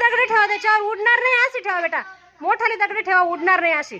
दगडी ठेवा त्याच्यावर उडणार नाही अशी ठेवा बेटा. मोठाली दगडी ठेवा उडणार नाही अशी.